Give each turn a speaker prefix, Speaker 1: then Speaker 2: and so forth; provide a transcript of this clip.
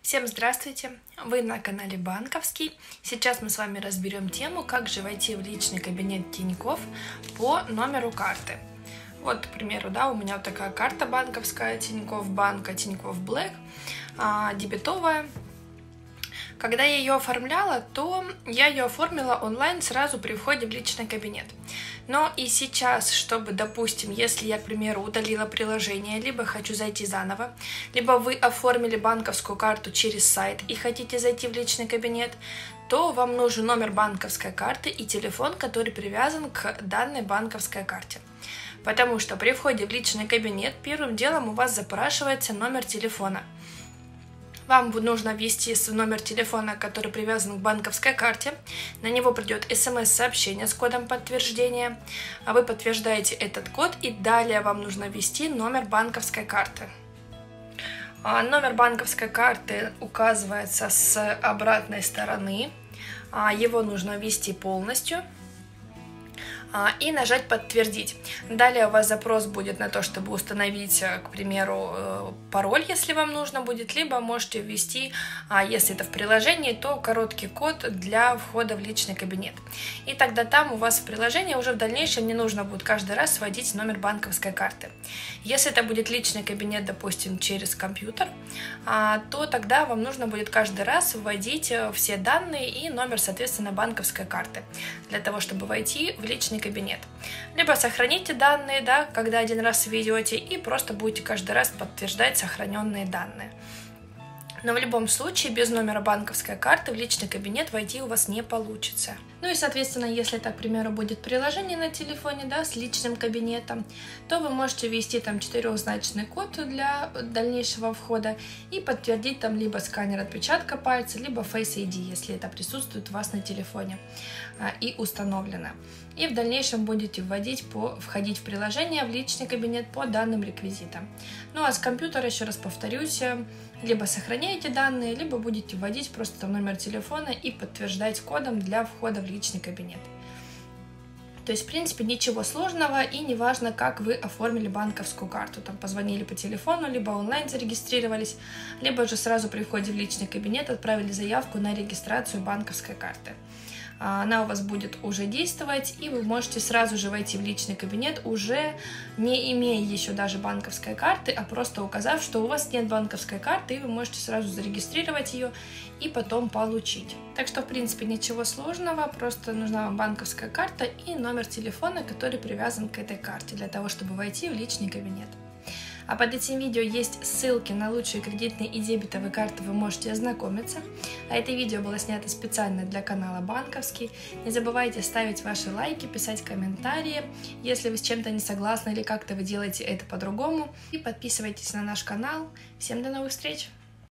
Speaker 1: Всем здравствуйте! Вы на канале Банковский. Сейчас мы с вами разберем тему, как же войти в личный кабинет Тиньков по номеру карты. Вот, к примеру, да, у меня вот такая карта банковская Тиньков Банка, Тиньков Блэк, а, дебетовая. Когда я ее оформляла, то я ее оформила онлайн сразу при входе в личный кабинет. Но и сейчас, чтобы, допустим, если я, к примеру, удалила приложение, либо хочу зайти заново, либо вы оформили банковскую карту через сайт и хотите зайти в личный кабинет, то вам нужен номер банковской карты и телефон, который привязан к данной банковской карте. Потому что при входе в личный кабинет первым делом у вас запрашивается номер телефона – вам нужно ввести номер телефона, который привязан к банковской карте. На него придет смс-сообщение с кодом подтверждения. А вы подтверждаете этот код и далее вам нужно ввести номер банковской карты. А номер банковской карты указывается с обратной стороны. А его нужно ввести полностью и нажать «Подтвердить». Далее у вас запрос будет на то, чтобы установить, э, к примеру, э, пароль, если вам нужно будет, либо можете ввести, а, если это в приложении, то короткий код для входа в личный кабинет. И тогда там у вас в приложении уже в дальнейшем не нужно будет каждый раз вводить номер банковской карты. Если это будет личный кабинет, допустим, через компьютер, а, то тогда вам нужно будет каждый раз вводить э, все данные и номер, соответственно, банковской карты для того, чтобы войти в личный личный кабинет. Либо сохраните данные, да, когда один раз введете, и просто будете каждый раз подтверждать сохраненные данные. Но в любом случае без номера банковской карты в личный кабинет войти у вас не получится. Ну и, соответственно, если это, к примеру, будет приложение на телефоне, да, с личным кабинетом, то вы можете ввести там четырехзначный код для дальнейшего входа и подтвердить там либо сканер отпечатка пальца, либо Face ID, если это присутствует у вас на телефоне а, и установлено. И в дальнейшем будете вводить по, входить в приложение в личный кабинет по данным реквизитам. Ну а с компьютера, еще раз повторюсь, либо сохраняете данные, либо будете вводить просто номер телефона и подтверждать кодом для входа в личный кабинет. То есть, в принципе, ничего сложного и не важно, как вы оформили банковскую карту. Там позвонили по телефону, либо онлайн зарегистрировались, либо же сразу при входе в личный кабинет отправили заявку на регистрацию банковской карты. А, она у вас будет уже действовать, и вы можете сразу же войти в личный кабинет, уже не имея еще даже банковской карты, а просто указав, что у вас нет банковской карты, и вы можете сразу зарегистрировать ее и потом получить. Так что, в принципе, ничего сложного, просто нужна вам банковская карта и номер телефона, который привязан к этой карте, для того, чтобы войти в личный кабинет. А под этим видео есть ссылки на лучшие кредитные и дебетовые карты, вы можете ознакомиться. А это видео было снято специально для канала Банковский. Не забывайте ставить ваши лайки, писать комментарии, если вы с чем-то не согласны или как-то вы делаете это по-другому. И подписывайтесь на наш канал. Всем до новых встреч!